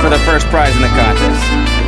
for the first prize in the contest.